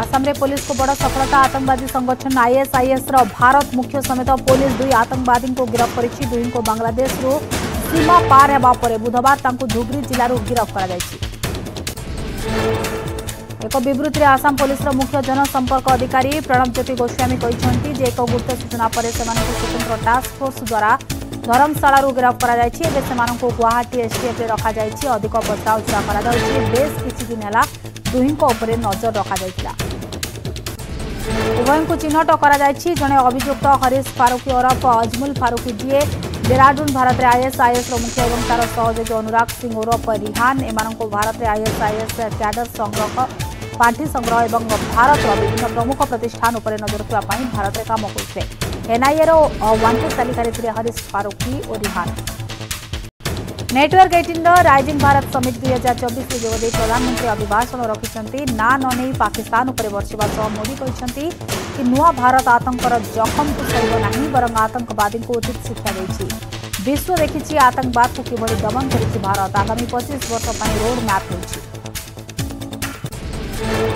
आसामे police को बड़ सफलता आतंकवादी संगठन आईएसआईएस भारत मुख्य समेत पुलिस दुई आतंकवादी को गिरफ्त कर दुई को बांग्लादेश सीमा पार होगापर बुधवार धुबरी जिलू गिरफ कर एक बृत्ति आसाम पुलिस मुख्य जनसंपर्क अधिकारी प्रणवज्योति ज्योति गोस्वामी कहते एक गुप्त सूचना पर स्वतंत्र टास्कफोर्स द्वारा धर्मशाला গিরফ করা যাই এবে সে গুয়াহাটি এসটিএফে রখা যাই অধিক পচরাউচরা করা বেশ কিছুদিন হল দুহিঙ্ উপরে ଉଭୟଙ୍କୁ ଚିହ୍ନଟ କରାଯାଇଛି ଜଣେ ଅଭିଯୁକ୍ତ ହରିଶ ଫାରୁକି ଓରଫ ଅଜମୁଲ ଫାରୁକି ଯିଏ ଡେରାଡୁନ ଭାରତରେ ଆଇଏସ୍ଆଇଏସ୍ର ମୁଖ୍ୟ ଏବଂ ତାର ସହଯୋଗୀ ଅନୁରାଗ ସିଂ ଓରଫ ରିହାନ ଏମାନଙ୍କୁ ଭାରତରେ ଆଇଏସ୍ଆଇଏସ୍ କ୍ୟାଡର ସଂଗ୍ରହ ପାଣ୍ଠି ସଂଗ୍ରହ ଏବଂ ଭାରତର ବିଭିନ୍ନ ପ୍ରମୁଖ ପ୍ରତିଷ୍ଠାନ ଉପରେ ନଜର ରଖିବା ପାଇଁ ଭାରତରେ କାମ କରୁଥିଲେ ଏନ୍ଆଇଏର ୱାଣ୍ଟେଡ୍ ତାଲିକାରେ ଥିଲେ ହରିଶ ଫାରୁକି ଓ Rihan network eighteen rising Bharat summit दुई हजार चबिश जोदे प्रधानमंत्री अभिभाषण रखिंट ना न नहीं पाकिस्तान बर्षा सह मोदी कहते कि नुआ भारत आतंक जखम को सही ना बर आतंकवादी को उचित शिक्षा देती विश्व देखी आतंकवाद को किभ दमन कर भारत आगामी पचीस वर्ष पर रोड मैप हो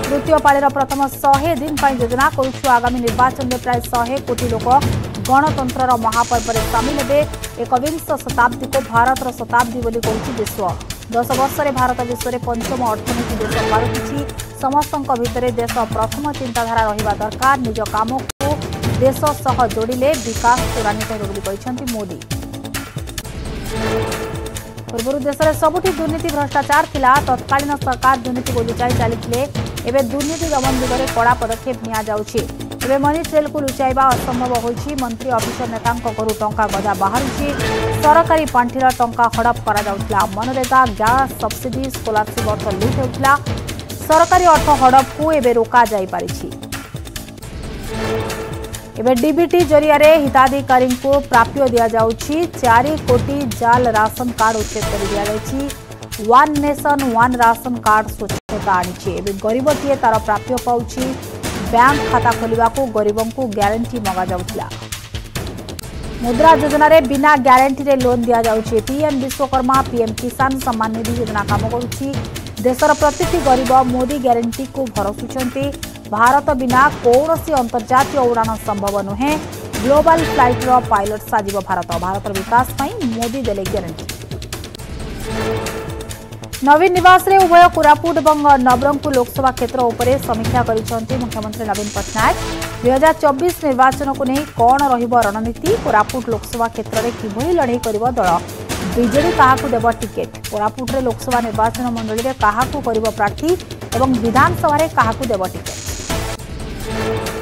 तृतीय पाड़ प्रथम शहे दिन योजना करु आगामी निर्वाचन में प्राय शहे कोटी लोक গণতন্ত্রর মহাপর্বরে সামিল হবে একবিংশ শতাব্দীকে ভারতর শতাব্দী বলে কৌছি বিশ্ব দশ বর্ষে ভারত বিশ্বরে পঞ্চম অর্থনীতি দেশ পালটিছি সমস্ত ভিতরে দেশ প্রথম চিন্তাধারা রহবা দরকার নিজ কামকু দেশ সহ যোড়িলে বিকাশ ত্বরান্বিত ହେବ ବୋଲି କହିଛନ୍ତି ମୋଦି ପୂର୍ବରୁ ଦେଶରେ ସବୁଠି ଦୁର୍ନୀତି ଭ୍ରଷ୍ଟାଚାର ଥିଲା ତତ୍କାଳୀନ ସରକାର ଦୁର୍ନୀତିକୁ ଲୁଚାଇ ଚାଲିଥିଲେ ଏବେ ଦୁର୍ନୀତି ଦମନ ଦିଗରେ କଡ଼ା ପଦକ୍ଷେପ ନିଆଯାଉଛି तेरे मनी सेल को लुचाइवा असंभव हो मंत्री अफिस नेता टा गजा बाहर सरकारी पांठिर टा हड़प कर मनरेगा गैस सब्सीडी स्कलारशिप अर्थ लुट होता सरकारी अर्थ हड़प को एवं रोक एबिट जरिया हिताधिकारी प्राप्य दि जाऊ चारि कोटी जाल राशन कार्ड उच्छेद कर दी one nation one ration card स्वच्छता आरब किए तार प्राप्य पाँच ବ୍ୟାଙ୍କ ଖାତା ଖୋଲିବାକୁ ଗରିବଙ୍କୁ ଗ୍ୟାରେଣ୍ଟି ମଗାଯାଉଥିଲା ମୁଦ୍ରା ଯୋଜନାରେ ବିନା ଗ୍ୟାରେଣ୍ଟିରେ ଲୋନ୍ ଦିଆଯାଉଛି ପିଏମ୍ ବିଶ୍ୱକର୍ମା ପିଏମ୍ କିଷାନ ସମ୍ମାନ ନିଧି ଯୋଜନା କାମ କରୁଛି ଦେଶର ପ୍ରତିଟି ଗରିବ ମୋଦି ଗ୍ୟାରେଣ୍ଟିକୁ ଭରସୁଛନ୍ତି ଭାରତ ବିନା କୌଣସି ଅନ୍ତର୍ଜାତୀୟ ଉଡ଼ାଣ ସମ୍ଭବ ନୁହେଁ ଗ୍ଲୋବାଲ ଫ୍ଲାଇଟ୍ର ପାଇଲଟ ସାଜିବ ଭାରତ ଭାରତର ବିକାଶ ପାଇଁ ମୋଦି ଦେଲେ ଗ୍ୟାରେଣ୍ଟି ନବୀନ ନିବାସରେ ଉଭୟ କୋରାପୁଟ ଏବଂ ନବରଙ୍ଗପୁର ଲୋକସଭା କ୍ଷେତ୍ର ଉପରେ ସମୀକ୍ଷା କରିଛନ୍ତି ମୁଖ୍ୟମନ୍ତ୍ରୀ ନବୀନ ପଟ୍ଟନାୟକ ଦୁଇହଜାର ଚବିଶ ନିର୍ବାଚନକୁ ନେଇ କ'ଣ ରହିବ ରଣନୀତି କୋରାପୁଟ ଲୋକସଭା କ୍ଷେତ୍ରରେ କିଭଳି ଲଢ଼େଇ କରିବ ଦଳ ବିଜେଡି କାହାକୁ ଦେବ ଟିକେଟ୍ କୋରାପୁଟରେ ଲୋକସଭା ନିର୍ବାଚନ ମଣ୍ଡଳୀରେ କାହାକୁ କରିବ ପ୍ରାର୍ଥୀ ଏବଂ ବିଧାନସଭାରେ କାହାକୁ ଦେବ ଟିକେଟ୍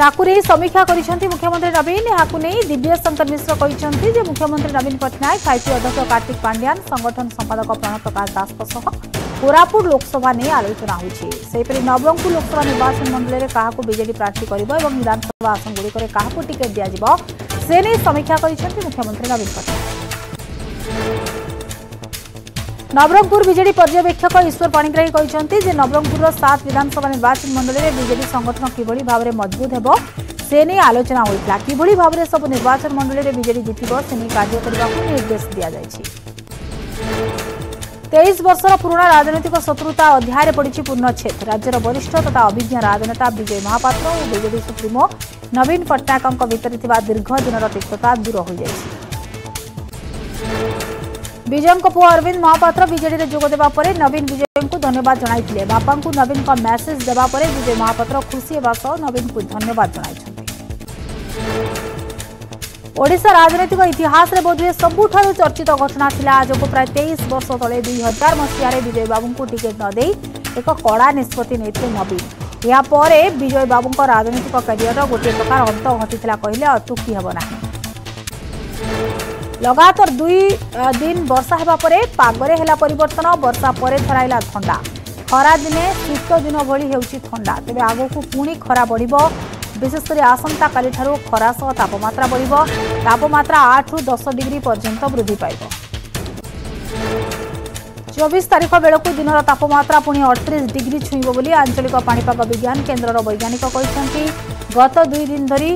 তাকে সমীক্ষা করেছেন মুখ্যমন্ত্রী নবীন এখানে দিব্যেশ চন্দন মিশ্র কিন্তু যে মুখ্যমন্ত্রী নবীন পট্টনাক আইটি অধ্যক্ষ কার্তিক পাণ্ডিয়ান সংগঠন সম্পাদক প্রণপ্রকাশ দাসহ কোরাপুট লোকসভা নিয়ে আলোচনা হয়েছে সেইপরি নবরঙ্গপুর লোকসভা নির্বাচন মন্ডলের কাহকু বিজেডি প্রার্থী করব এবং বিধানসভা আসনগুড়ি কাহকু টিকেট দিয়া সে নিয়ে সমীক্ষা করেছেন মুখ্যমন্ত্রী নবীন পট্টনাক ନବରଙ୍ଗପୁର ବିଜେଡି ପର୍ଯ୍ୟବେକ୍ଷକ ଈଶ୍ୱର ପାଣିଗ୍ରାହୀ କହିଛନ୍ତି ଯେ ନବରଙ୍ଗପୁରର ସାତ ବିଧାନସଭା ନିର୍ବାଚନ ମଣ୍ଡଳୀରେ ବିଜେଡି ସଂଗଠନ କିଭଳି ଭାବରେ ମଜବୁତ ହେବ ସେ ନେଇ ଆଲୋଚନା ହୋଇଥିଲା କିଭଳି ଭାବରେ ସବୁ ନିର୍ବାଚନ ମଣ୍ଡଳୀରେ ବିଜେଡି ଜିତିବ ସେ ନେଇ କାର୍ଯ୍ୟ କରିବାକୁ ନିର୍ଦ୍ଦେଶ ଦିଆଯାଇଛି ତେଇଶ ବର୍ଷର ପୁରୁଣା ରାଜନୈତିକ ଶତ୍ରୁତା ଅଧ୍ୟାୟରେ ପଡ଼ିଛି ପୂର୍ଣ୍ଣଚ୍ଛେଦ ରାଜ୍ୟର ବରିଷ୍ଠ ତଥା ଅଭିଜ୍ଞ ରାଜନେତା ବିଜୟ ମହାପାତ୍ର ଓ ବିଜେଡି ସୁପ୍ରିମୋ ନବୀନ ପଟ୍ଟନାୟକଙ୍କ ଭିତରେ ଥିବା ଦୀର୍ଘ ଦିନର ତିକ୍ତତା ଦୂର ହୋଇଯାଇଛି विजय पु अरविंद महापात्र विजेड में जोगदेप नवीन विजय को धन्यवाद जनते बापा नवीन का मेसेज देवा विजय महापात्र खुशी नवीन को धन्यवाद जन ओडा राजनैतिक इतिहास में बोधे सबुठ चर्चित घटना था आज को प्राय तेईस वर्ष ते दुई हजार मसीह विजय बाबू को टिकेट नद एक कड़ा निष्पत्ति नवीन यापर विजय बाबू राजनैतिक कैरियर गोटे प्रकार अंत घटी कहले अतुक्ति हेना ଲଗାତାର ଦୁଇ ଦିନ ବର୍ଷା ହେବା ପରେ ପାଗରେ ହେଲା ପରିବର୍ତ୍ତନ ବର୍ଷା ପରେ ଧରାଇଲା ଥଣ୍ଡା ଖରାଦିନେ ଶୀତ ଦିନ ଭଳି ହେଉଛି ଥଣ୍ଡା ତେବେ ଆଗକୁ ପୁଣି ଖରା ବଢ଼ିବ ବିଶେଷ କରି ଆସନ୍ତାକାଲିଠାରୁ ଖରା ସହ ତାପମାତ୍ରା ବଢ଼ିବ ତାପମାତ୍ରା ଆଠରୁ ଦଶ ଡିଗ୍ରୀ ପର୍ଯ୍ୟନ୍ତ ବୃଦ୍ଧି ପାଇବ ଚବିଶ ତାରିଖ ବେଳକୁ ଦିନର ତାପମାତ୍ରା ପୁଣି ଅଠତିରିଶ ଡିଗ୍ରୀ ଛୁଇଁବ ବୋଲି ଆଞ୍ଚଳିକ ପାଣିପାଗ ବିଜ୍ଞାନ କେନ୍ଦ୍ରର ବୈଜ୍ଞାନିକ କହିଛନ୍ତି ଗତ ଦୁଇ ଦିନ ଧରି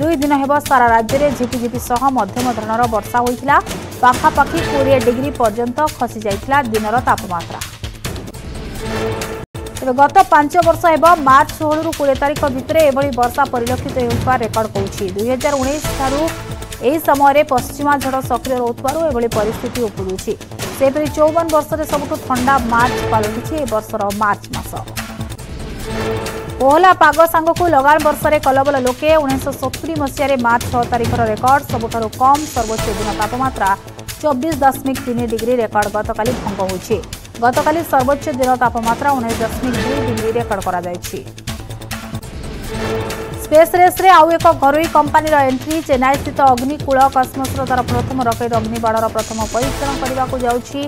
ଦୁଇ ଦିନ ହେବ ସାରା ରାଜ୍ୟରେ ଝିପିଝିପି ସହ ମଧ୍ୟମ ଧରଣର ବର୍ଷା ହୋଇଥିଲା ପାଖାପାଖି କୋଡ଼ିଏ ଡିଗ୍ରୀ ପର୍ଯ୍ୟନ୍ତ ଖସିଯାଇଥିଲା ଦିନର ତାପମାତ୍ରା ତେବେ ଗତ ପାଞ୍ଚ ବର୍ଷ ହେବ ମାର୍ଚ୍ଚ ଷୋହଳରୁ କୋଡ଼ିଏ ତାରିଖ ଭିତରେ ଏଭଳି ବର୍ଷା ପରିଲକ୍ଷିତ ହେଉଥିବା ରେକର୍ଡ କରୁଛି ଦୁଇହଜାର ଉଣେଇଶ ଠାରୁ ଏହି ସମୟରେ ପଶ୍ଚିମା ଝଡ଼ ସକ୍ରିୟ ରହୁଥିବାରୁ ଏଭଳି ପରିସ୍ଥିତି ଉପୁଜୁଛି ସେହିପରି ଚଉବନ ବର୍ଷରେ ସବୁଠୁ ଥଣ୍ଡା ମାର୍ଚ୍ଚ ପାଲଟିଛି ଏ ବର୍ଷର ମାର୍ଚ୍ଚ ମାସ କୋହଲା ପାଗ ସାଙ୍ଗକୁ ଲଗାଣ ବର୍ଷାରେ କଲବଲ ଲୋକେ ଉଣେଇଶହ ସତୁରି ମସିହାରେ ମାର୍ଚ୍ଚ ଛଅ ତାରିଖର ରେକର୍ଡ ସବୁଠାରୁ କମ୍ ସର୍ବୋଚ୍ଚ ଦିନ ତାପମାତ୍ରା ଚବିଶ ଦଶମିକ ତିନି ଡିଗ୍ରୀ ରେକର୍ଡ ଗତକାଲି ଭଙ୍ଗ ହୋଇଛି ଗତକାଲି ସର୍ବୋଚ୍ଚ ଦିନ ତାପମାତ୍ରା ଉଣେଇଶ ଦଶମିକ ଦୁଇ ଡିଗ୍ରୀ ରେକର୍ଡ କରାଯାଇଛି ସ୍ପେସ୍ ରେସ୍ରେ ଆଉ ଏକ ଘରୋଇ କମ୍ପାନୀର ଏଣ୍ଟ୍ରି ଚେନ୍ନାଇସ୍ଥିତ ଅଗ୍ନିକୂଳ କସ୍ମସ୍ର ତା'ର ପ୍ରଥମ ରକେଟ୍ ଅଗ୍ନିବାଣର ପ୍ରଥମ ପରୀକ୍ଷଣ କରିବାକୁ ଯାଉଛି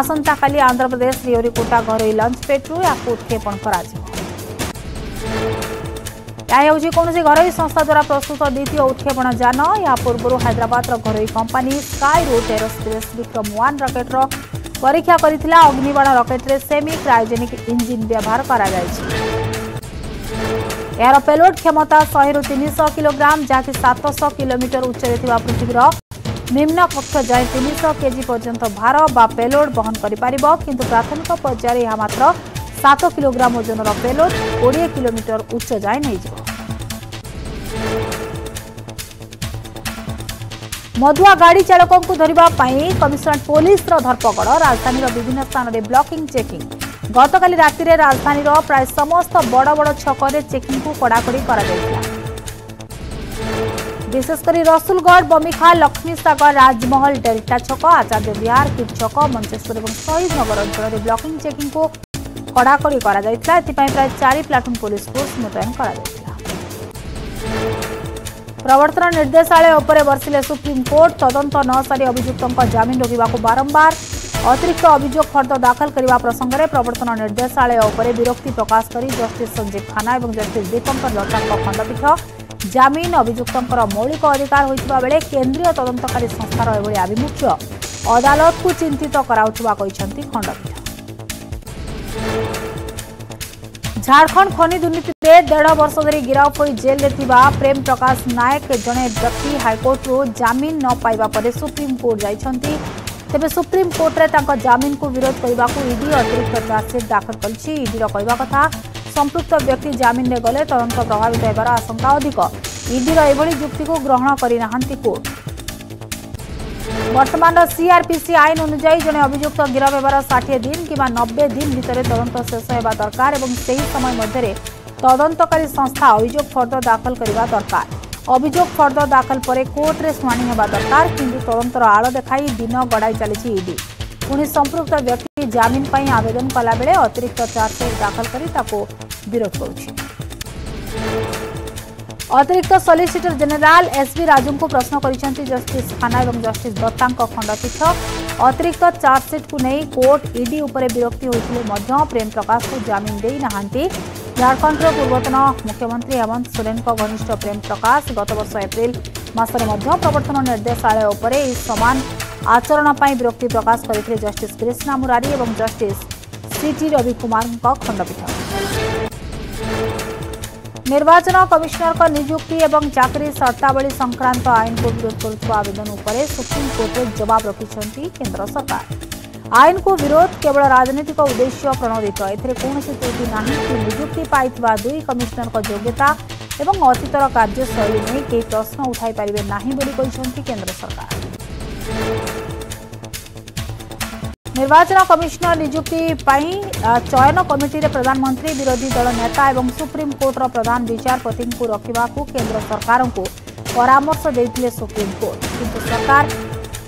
ଆସନ୍ତାକାଲି ଆନ୍ଧ୍ରପ୍ରଦେଶ ରିଓରିକୋଟା ଘରୋଇ ଲଞ୍ଚ ପେଟ୍ରୁ ଏହାକୁ ଉତ୍କ୍ଷେପଣ କରାଯିବ ଏହା ହେଉଛି କୌଣସି ଘରୋଇ ସଂସ୍ଥା ଦ୍ୱାରା ପ୍ରସ୍ତୁତ ଦ୍ୱିତୀୟ ଉତ୍କ୍ଷେପଣ ଯାନ ଏହା ପୂର୍ବରୁ ହାଇଦ୍ରାବାଦର ଘରୋଇ କମ୍ପାନୀ ସ୍କାଇରୋ ଏରୋସ୍ପେସ୍ ବିକ୍ରମ ୱାନ୍ ରକେଟ୍ର ପରୀକ୍ଷା କରିଥିଲା ଅଗ୍ନିବାଣ ରକେଟ୍ରେ ସେମି କ୍ରାୟୋଜେନିକ୍ ଇଞ୍ଜିନ୍ ବ୍ୟବହାର କରାଯାଇଛି ଏହାର ପେଲୋଡ୍ କ୍ଷମତା ଶହେରୁ ତିନିଶହ କିଲୋଗ୍ରାମ ଯାହାକି ସାତଶହ କିଲୋମିଟର ଉଚ୍ଚରେ ଥିବା ପୃଥିବୀର ନିମ୍ନ କକ୍ଷ ଯାଏ ତିନିଶହ କେଜି ପର୍ଯ୍ୟନ୍ତ ଭାର ବା ପେଲୋଡ୍ ବହନ କରିପାରିବ କିନ୍ତୁ ପ୍ରାଥମିକ ପର୍ଯ୍ୟାୟରେ ଏହା ମାତ୍ର ସାତ କିଲୋଗ୍ରାମ ଓଜନର ପେଲୋଡ୍ କୋଡ଼ିଏ କିଲୋମିଟର ଉଚ୍ଚ ଯାଏ ନେଇଯିବ ମଧୁଆ ଗାଡ଼ି ଚାଳକଙ୍କୁ ଧରିବା ପାଇଁ କମିଶନରେଟ୍ ପୋଲିସର ଧରପକଡ଼ ରାଜଧାନୀର ବିଭିନ୍ନ ସ୍ଥାନରେ ବ୍ଲକିଂ ଚେକିଂ ଗତକାଲି ରାତିରେ ରାଜଧାନୀର ପ୍ରାୟ ସମସ୍ତ ବଡ଼ ବଡ଼ ଛକରେ ଚେକିଂକୁ କଡ଼ାକଡ଼ି କରାଯାଇଥିଲା ବିଶେଷ କରି ରସୁଲଗଡ଼ ବମିଖା ଲକ୍ଷ୍ମୀସାଗର ରାଜମହଲ ଡେଲ୍ଟା ଛକ ଆଚାର୍ଯ୍ୟ ବିହାର କିଟ୍ ଛକ ମଞ୍ଚେଶ୍ୱର ଏବଂ ଶହୀଦନଗର ଅଞ୍ଚଳରେ ବ୍ଲକିଂ ଚେକିଂକୁ কড়াকড়ি করা যাইতলা এথিপাই প্রায় 4 প্লাটুন পুলিশ ফোর্স মোতায়েন করা যাইতলা প্রবর্তন নির্দেশালয় উপরে বর্ষিলে সুপ্রিম কোর্ট তদন্ত ন সারি অভিযুক্তঙ্ক জামিন রোকিবাকু বারম্বার অতিরিক্ত অভিযোগ ফর্দ দাখল করা প্রসঙ্গে প্রবর্তন নির্দেশালয় উপরে বিরক্তি প্রকাশ করে জস্টিস সঞ্জীব খানা এবং জস্টিস দীপঙ্কর দত্তাঙ্ক খণ্ডপীঠ জামিন অভিযুক্তঙ্কর মৌলিক অধিকার হয়েছে বেড়ে কেন্দ্রীয় তদন্তকারী সংস্থার এভাবে আভিমুখ্য অদালতকু চিন্তিত করাউথিবা କହିଛନ୍ତି খণ্ডপীଠ ঝাড়খণ্ড খনি দুর্নীতিতে দেড় বর্ষ ধরে গিরফ হয়ে জেলে থাকা প্রেম প্রকাশ নায়ক জনে ব্যক্তি হাইকোর্টর জামিন ন পাইবা পরে সুপ্রিমকোর্ট যাই তেবে সুপ্রিমকোর্টে তাঁর জামিনক বিরোধ করা ইডি অতিরিক্ত চার্জসিট দাখল করেছে ইডির কহা কথা সম্পৃক্ত ব্যক্তি জামিনে গলে তদন্ত প্রভাবিত হবার আশঙ্কা অধিক ইডির এভাবে যুক্তি গ্রহণ করে না কোর্ট বর্তমান সিআরপিসি আইন অনুযায়ী জনে অভিযুক্ত গিরফ হবার ষাঠিয়ে দিন কিংবা নব্বে দিন ভিতরে তদন্ত শেষ হওয়া দরকার এবং সেই সময় মধ্যে তদন্তকারী সংস্থা অভিযোগ ফর্দ দাখল করা দরকার অভিযোগ ফর্দ দাখল পরে কোর্টরে শুনানি হওয়া দরকার কিন্তু তদন্তর আড় দেখাই দিন গড়াই চালিছে ইডি পুনি সম্পৃক্ত ব্যক্তি জামিন পাই আবেদন কলাবেলে অতিরিক্ত চার্জশিট দাখল করে তাকে বিরোধ করছে অতিরিক্ত solicitor general S V Raju প্রশ্ন করেছেন জস্টিস খানা এবং জস্টিস দত্তা খণ্ডপীঠ অতিরিক্ত চার্জসিটু নেই কোর্ট ইডি উপরে বিরক্তি হয়েছিল প্রেম প্রকাশক জামিন দেই না ঝাড়খণ্ডর পূর্বতন মুখ্যমন্ত্রী হেমন্ত সোরেনক ঘনিষ্ঠ প্রেম প্রকাশ গত বর্ষ এপ্রিল মাসে প্রবর্তন নির্দেশালয় উপরে এই সমান আচরণ বিরক্তি প্রকাশ করে জস্টিস কৃষ্ণা মুরারি এবং justice C T Ravi Kumar খণ্ডপীঠ निर्वाचन कमिशनर को निजुक्ति और चाकरी सर्तावली संक्रांत आईन को विरोध करवेदन सुप्रीमकोर्टे जवाब रखिश्चार केन्द्र सरकार आईन को विरोध केवल राजनीतिक उद्देश्य प्रणोदित एसी त्रुटि ना कि निजुक्ति दुई कमिशनर योग्यता एवं अतीतर कार्यशैली नहीं कई प्रश्न उठाई पारे ना केन्द्र सरकार निर्वाचन कमिशनर निजुक्ति चयन कमिटी रे प्रधानमंत्री विरोधी दल नेता और सुप्रीम कोर्ट रो प्रधान विचारपति को रखा केन्द्र सरकार को परामर्श देते सुप्रीमकोर्ट किंतु सरकार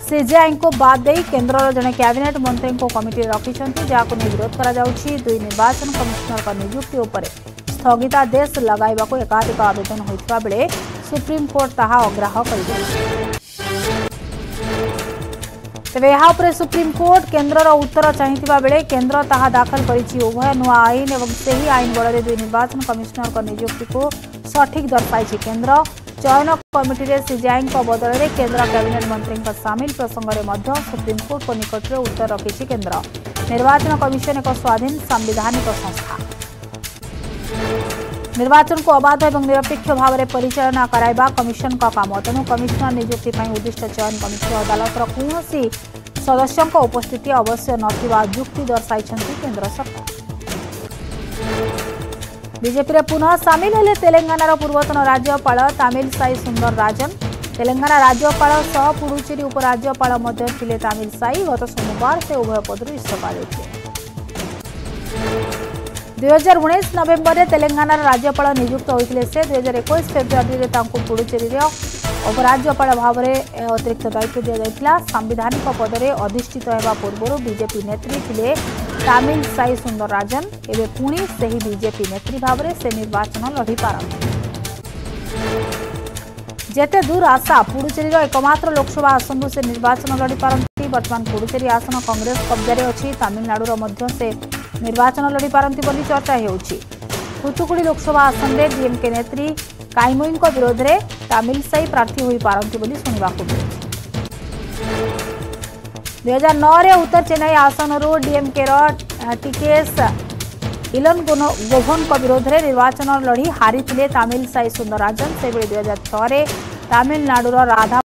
सीजेआई को बाद केन्द्र जड़े कैबिनेट मंत्री को कमिटी रखिंट जहाँ नहीं विरोध कर दुई निर्वाचन कमिशनर का निजुक्ति स्थगितादेश लगवाक एकाधिक आवेदन होता बेले सुप्रीमकोर्ट ता अग्राह कर বেহা পর সুপ্রিম কোর্ট কেন্দ্রৰ উত্তৰ চাইতিবা বলে কেন্দ্ৰ তহ আداخل কৰিছি উভয় আইন আৰু সেই আইনৰ দ্বাৰা নিৰ্বাচন কমিছionarৰ নিযুক্তি কো সঠিক দৰ পাইছি কেন্দ্ৰ চয়ন কমিটীৰ সুজায়ংক বদলৰে কেন্দ্ৰ গৱিনnment মন্ত্ৰীক সামিল প্ৰসংগৰ মধ্য সুপ্রিম কোর্টৰ নিকটৰ উত্তৰ ৰখিছি কেন্দ্ৰ নিৰ্বাচন কমিছনেক স্বাধীন সাংবিধানিক সংস্থা ନିର୍ବାଚନକୁ ଅବାଧ ଏବଂ ନିରପେକ୍ଷ ଭାବରେ ପରିଚାଳନା କରାଇବା କମିଶନଙ୍କ କାମ ତେଣୁ କମିଶନର ନିଯୁକ୍ତି ପାଇଁ ଉଦ୍ଦିଷ୍ଟ ଚୟନ କମିଟିରେ ଅଦାଲତର କୌଣସି ସଦସ୍ୟଙ୍କ ଉପସ୍ଥିତି ଅବଶ୍ୟ ନଥିବା ଯୁକ୍ତି ଦର୍ଶାଇଛନ୍ତି କେନ୍ଦ୍ର ସରକାର ବିଜେପିରେ ପୁନଃ ସାମିଲ ହେଲେ ତେଲେଙ୍ଗାନାର ପୂର୍ବତନ ରାଜ୍ୟପାଳ ତାମିଲ ସାଇ ସୁନ୍ଦର ରାଜନ ତେଲେଙ୍ଗାନା ରାଜ୍ୟପାଳ ସହ ପୁଡୁଚେରୀ ଉପରାଜ୍ୟପାଳ ମଧ୍ୟ ଥିଲେ ତାମିଲ ସାଇ ଗତ ସୋମବାର ସେ ଉଭୟ ପଦରୁ ଇସ୍ତଫା ଦେଇଥିଲେ দুইহাজার উনিশ নভেম্বরে তেলেঙ্গানার রাজ্যপাল নিযুক্ত হয়েছিল সে দুইহাজার একুশ ফেব্রুয়ারি তাঁকু পুডুচেরি উপরাজ্যপাল ভাবে অতিরিক্ত দায়িত্ব দিয়া সাংবিধানিক পদরে অধিষ্ঠিত হওয়া পূর্বর বিজেপি নেত্রী লে তামিল সাই সুন্দররাজন এবে পুঁ সেই বিজেপি নেত্রী ভাবে সে নির্বাচন লড়িপারନ୍ତି ଯେତେ ଦୂର ଆଶା ପୁଡୁଚେରୀର ଏକମାତ୍ର ଲୋକସଭା ଆସନରୁ ସେ ନିର୍ବାଚନ ଲଢ଼ିପାରନ୍ତି ବର୍ତ୍ତମାନ ପୁଡୁଚେରୀ ଆସନ କଂଗ୍ରେସ କବ୍ଜାରେ ଅଛି ତାମିଲନାଡୁର ମଧ୍ୟ ସେ ନିର୍ବାଚନ ଲଢ଼ିପାରନ୍ତି ବୋଲି ଚର୍ଚ୍ଚା ହେଉଛି କୁତୁକୁଡ଼ି ଲୋକସଭା ଆସନରେ ଡିଏମ୍କେ ନେତ୍ରୀ କାଇମୁଇଙ୍କ ବିରୋଧରେ ତାମିଲ ସାହି ପ୍ରାର୍ଥୀ ହୋଇପାରନ୍ତି ବୋଲି ଶୁଣିବାକୁ ମିଳୁଛି ଦୁଇହଜାର ନଅରେ ଉତ୍ତର ଚେନ୍ନାଇ ଆସନରୁ ଡିଏମ୍କେର ଟିକେଏସ୍ ଇଲନ୍ ଗୋଭନଙ୍କ ବିରୋଧରେ ନିର୍ବାଚନ ଲଢ଼ି ହାରିଥିଲେ ତାମିଲସାଇ ସୁନ୍ଦରରାଜନ ସେହିଭଳି ଦୁଇହଜାର ଛଅରେ ତାମିଲନାଡୁର ରାଧା